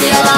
feel like